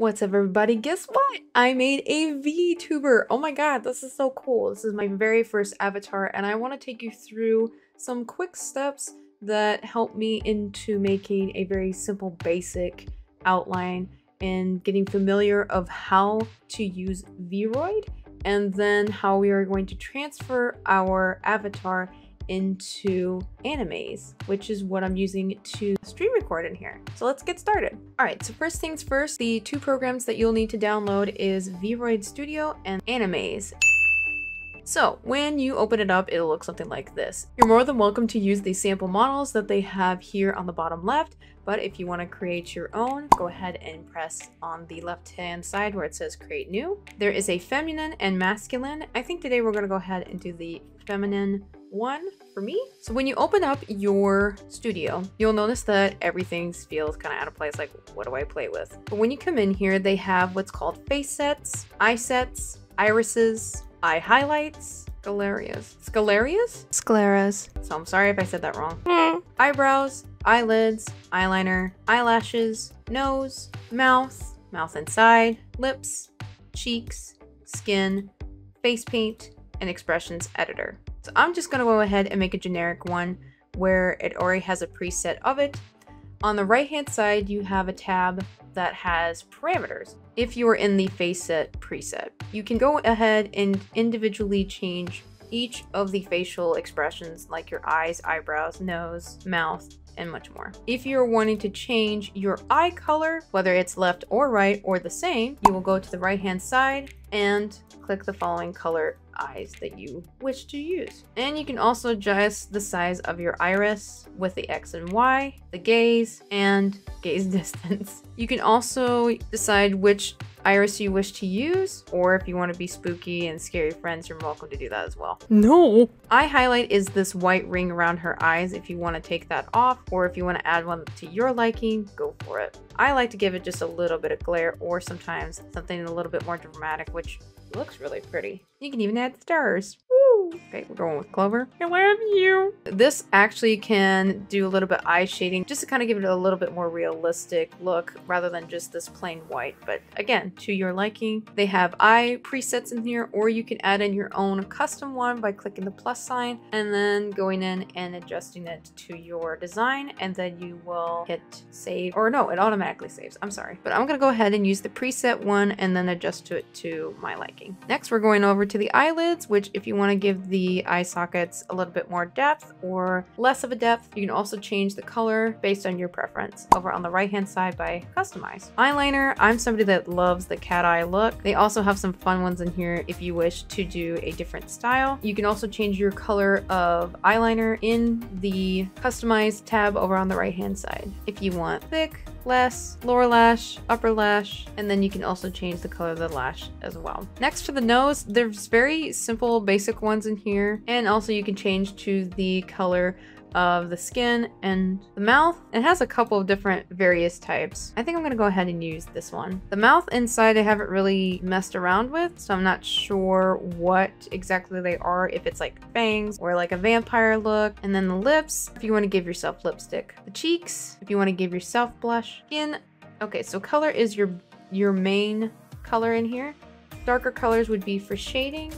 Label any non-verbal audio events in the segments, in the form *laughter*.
What's up everybody? Guess what? I made a VTuber. Oh my god, this is so cool. This is my very first avatar and I want to take you through some quick steps that help me into making a very simple basic outline and getting familiar of how to use VRoid and then how we are going to transfer our avatar into Animaze, which is what I'm using to stream record in here. So let's get started. All right, so first things first, the two programs that you'll need to download is VRoid Studio and Animaze. So when you open it up, it'll look something like this. You're more than welcome to use the sample models that they have here on the bottom left, but if you want to create your own, go ahead and press on the left-hand side where it says create new. There is a feminine and masculine. I think today we're going to go ahead and do the feminine one for me. So when you open up your studio, you'll notice that everything feels kind of out of place. Like, what do I play with? But when you come in here, they have what's called face sets, eye sets, irises, eye highlights, scalarias. Scalarias? Scleras. So I'm sorry if I said that wrong. Mm. Eyebrows, eyelids, eyeliner, eyelashes, nose, mouth, mouth inside, lips, cheeks, skin, face paint, and expressions editor. So I'm just going to go ahead and make a generic one where it already has a preset of it. On the right hand side, you have a tab that has parameters. If you are in the FaceSet preset, you can go ahead and individually change each of the facial expressions like your eyes, eyebrows, nose, mouth, and much more. If you're wanting to change your eye color, whether it's left or right or the same, you will go to the right hand side and click the following color eyes that you wish to use. And you can also adjust the size of your iris with the X and Y, the gaze, and *laughs* gaze distance. You can also decide which iris you wish to use, or if you want to be spooky and scary friends, you're welcome to do that as well. No! Eye highlight is this white ring around her eyes if you want to take that off, or if you want to add one to your liking, go for it. I like to give it just a little bit of glare, or sometimes something a little bit more dramatic, which looks really pretty. You can even add stars. Okay, we're going with Clover. I love you. This actually can do a little bit eye shading just to kind of give it a little bit more realistic look rather than just this plain white. But again, to your liking, they have eye presets in here or you can add in your own custom one by clicking the plus sign and then going in and adjusting it to your design and then you will hit save or no, it automatically saves. I'm sorry. But I'm going to go ahead and use the preset one and then adjust to it to my liking. Next, we're going over to the eyelids, which if you want to give the eye sockets a little bit more depth or less of a depth. You can also change the color based on your preference over on the right hand side by customize. Eyeliner, I'm somebody that loves the cat eye look. They also have some fun ones in here if you wish to do a different style. You can also change your color of eyeliner in the customize tab over on the right hand side. If you want thick, less, lower lash, upper lash, and then you can also change the color of the lash as well. Next for the nose, there's very simple basic ones in here, and also you can change to the color of the skin and the mouth. It has a couple of different various types. I think I'm gonna go ahead and use this one. The mouth inside I haven't really messed around with, so I'm not sure what exactly they are, if it's like fangs or like a vampire look. And then the lips, if you wanna give yourself lipstick. The cheeks, if you wanna give yourself blush. Skin, okay, so color is your, your main color in here. Darker colors would be for shading,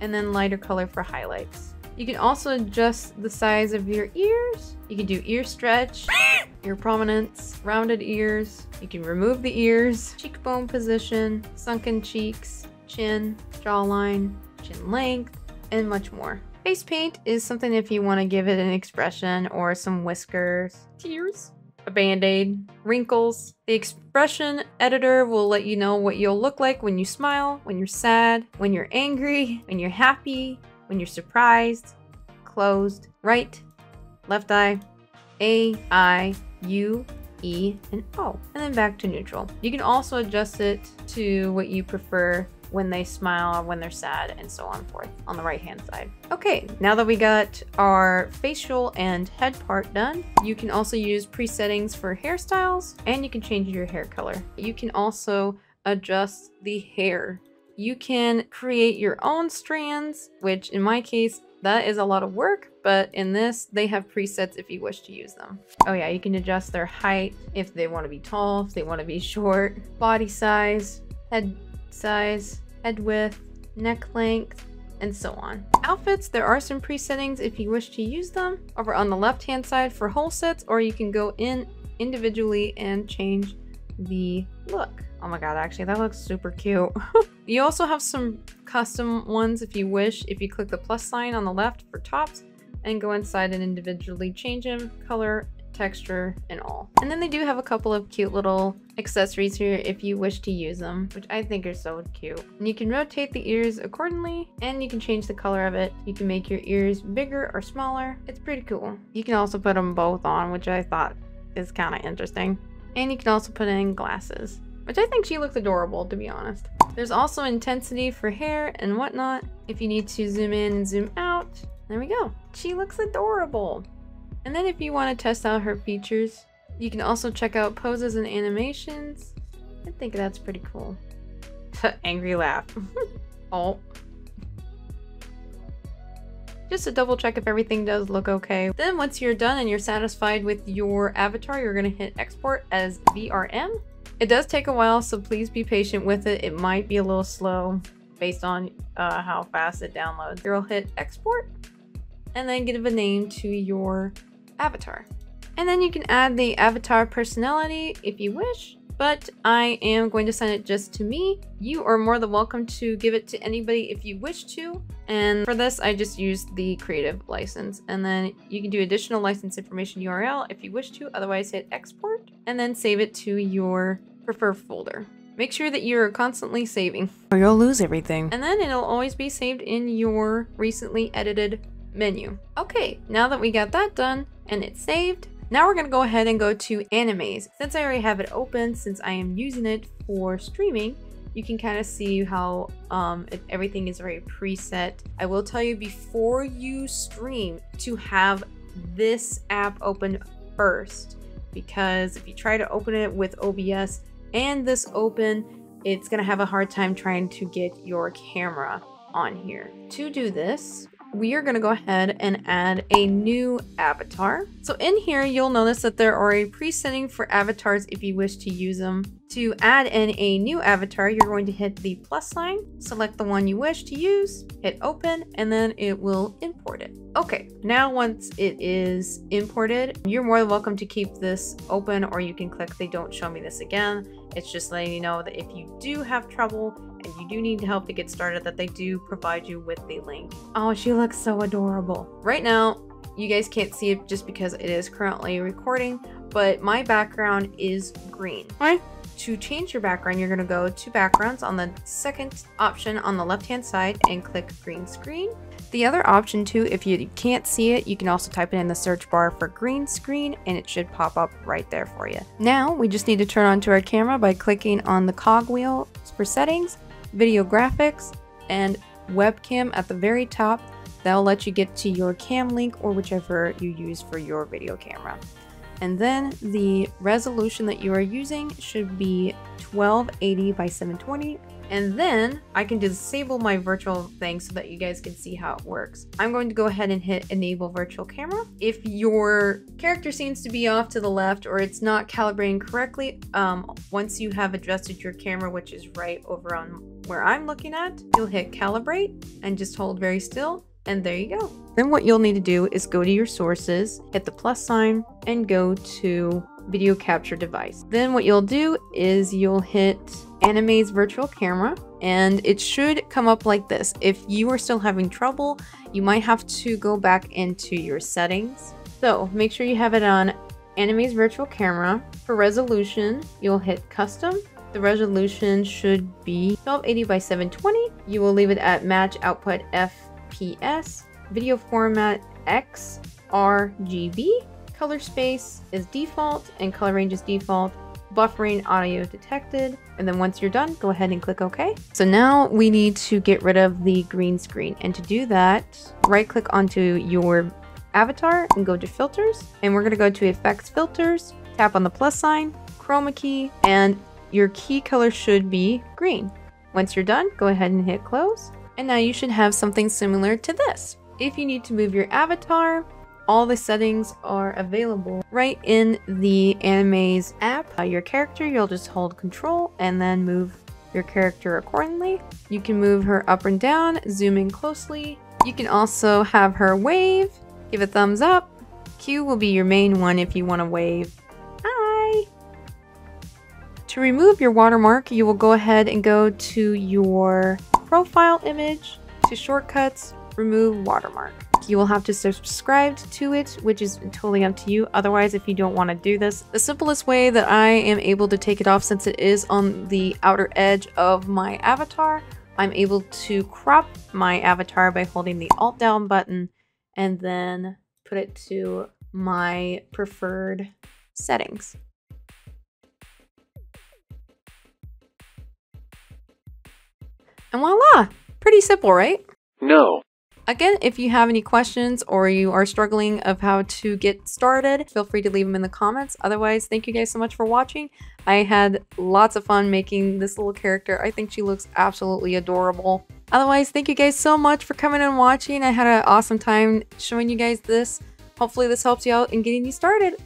and then lighter color for highlights. You can also adjust the size of your ears. You can do ear stretch, *gasps* ear prominence, rounded ears. You can remove the ears, cheekbone position, sunken cheeks, chin, jawline, chin length, and much more. Face paint is something if you want to give it an expression or some whiskers, tears, a band-aid, wrinkles. The expression editor will let you know what you'll look like when you smile, when you're sad, when you're angry, when you're happy, when you're surprised, closed, right, left eye, A, I, U, E, and O. And then back to neutral. You can also adjust it to what you prefer when they smile or when they're sad and so on forth on the right hand side. Okay, now that we got our facial and head part done, you can also use presettings for hairstyles and you can change your hair color. You can also adjust the hair you can create your own strands, which in my case, That is a lot of work, but in this, they have presets if you wish to use them. Oh yeah, you can adjust their height if they want to be tall, if they want to be *laughs* short, body size, head size, head width, neck length, and so on. Outfits, there are some presettings if you wish to use them over on the left hand side for whole sets, or you can go in individually and change the look. Oh my god, actually that looks super cute. *laughs* you also have some custom ones if you wish, if you click the plus sign on the left for tops and go inside and individually change them, color, texture, and all. And then they do have a couple of cute little accessories here if you wish to use them, which I think are so cute. And you can rotate the ears accordingly, and you can change the color of it. You can make your ears bigger or smaller. It's pretty cool. You can also put them both on, which I thought is kind of interesting. And you can also put in glasses, which I think she looks adorable, to be honest. There's also intensity for hair and whatnot. If you need to zoom in and zoom out, there we go. She looks adorable. And then if you want to test out her features, you can also check out poses and animations. I think that's pretty cool. *laughs* Angry laugh. *laughs* oh. Just to double check if everything does look okay. Then once you're done and you're satisfied with your avatar, you're to hit export as VRM. It does take a while, so please be patient with it. It might be a little slow based on uh, how fast it downloads. You'll hit export and then give a name to your avatar. And then you can add the avatar personality if you wish, but I am going to send it just to me. You are more than welcome to give it to anybody if you wish to. And for this, I just used the creative license. And then you can do additional license information URL if you wish to, otherwise hit export and then save it to your preferred folder. Make sure that you're constantly saving or you'll lose everything. And then it'll always be saved in your recently edited menu. Okay, now that we got that done and it's saved, now we're to go ahead and go to Animaze. Since I already have it open, since I am using it for streaming, you can kind of see how um, everything is very preset. I will tell you before you stream to have this app open first because if you try to open it with OBS and this open, it's to have a hard time trying to get your camera on here. To do this, we are going to go ahead and add a new avatar. So in here, you'll notice that there are a presetting for avatars if you wish to use them. To add in a new avatar, you're going to hit the plus sign, select the one you wish to use, hit open, and then it will import it. Okay, now once it is imported, you're more than welcome to keep this open or you can click they don't show me this again. It's just letting you know that if you do have trouble and you do need help to get started that they do provide you with the link. Oh, she looks so adorable. Right now, you guys can't see it just because it is currently recording, but my background is green. Why? To change your background, you're going to go to backgrounds on the second option on the left hand side and click green screen. The other option too, if you can't see it, you can also type it in the search bar for green screen and it should pop up right there for you. Now we just need to turn on to our camera by clicking on the cog wheel for settings video graphics, and webcam at the very top. That'll let you get to your cam link or whichever you use for your video camera. And then the resolution that you are using should be 1280 by 720 and then I can disable my virtual thing so that you guys can see how it works. I'm going to go ahead and hit enable virtual camera. If your character seems to be off to the left or it's not calibrating correctly, um, once you have adjusted your camera, which is right over on where I'm looking at, you'll hit calibrate and just hold very still and there you go. Then what you'll need to do is go to your sources, hit the plus sign, and go to video capture device. Then what you'll do is you'll hit Animaze virtual camera and it should come up like this. If you are still having trouble, you might have to go back into your settings. So make sure you have it on Animaze virtual camera. For resolution, you'll hit custom. The resolution should be 1280 by 720. You will leave it at match output FPS. Video format XRGB. Color space is default and color range is default buffering audio detected. And then once you're done, go ahead and click OK. So now we need to get rid of the green screen. And to do that, right click onto your avatar and go to filters. And we're going to go to effects filters, tap on the plus sign, chroma key, and your key color should be green. Once you're done, go ahead and hit close. And now you should have something similar to this. If you need to move your avatar, all the settings are available right in the Animaze app. Uh, your character, you'll just hold control and then move your character accordingly. You can move her up and down, zoom in closely. You can also have her wave, give a thumbs up. Q will be your main one if you want to wave. Hi! To remove your watermark, you will go ahead and go to your profile image, to shortcuts, remove watermark. You will have to subscribe to it, which is totally up to you. Otherwise, if you don't want to do this, the simplest way that I am able to take it off since it is on the outer edge of my avatar, I'm able to crop my avatar by holding the alt down button and then put it to my preferred settings. And voila! Pretty simple, right? No. Again, if you have any questions or you are struggling of how to get started, feel free to leave them in the comments. Otherwise, thank you guys so much for watching. I had lots of fun making this little character. I think she looks absolutely adorable. Otherwise, thank you guys so much for coming and watching. I had an awesome time showing you guys this. Hopefully this helps you out in getting you started.